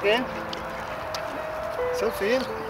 quê? Seu filho.